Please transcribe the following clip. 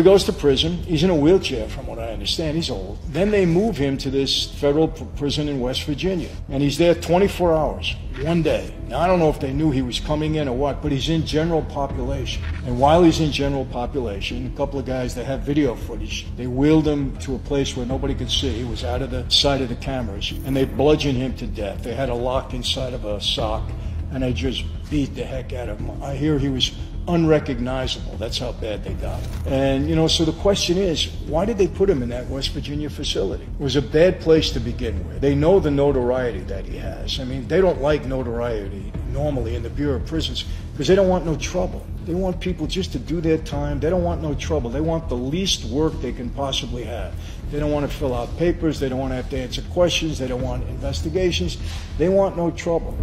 He goes to prison. He's in a wheelchair, from what I understand. He's old. Then they move him to this federal pr- prison in West Virginia. And he's there 24 hours, one day. Now, I don't know if they knew he was coming in or what, but he's in general population. And while he's in general population, a couple of guys that have video footage, they wheeled him to a place where nobody could see. He was out of the sight of the cameras. And they bludgeoned him to death. They had a lock inside of a sock, and they just beat the heck out of him. I hear he was unrecognizable. That's how bad they got. And, you know, so the question is, why did they put him in that West Virginia facility? It was a bad place to begin with. They know the notoriety that he has. I mean, they don't like notoriety normally in the Bureau of Prisons because they don't want no trouble. They want people just to do their time. They don't want no trouble. They want the least work they can possibly have. They don't want to fill out papers. They don't want to have to answer questions. They don't want investigations. They want no trouble.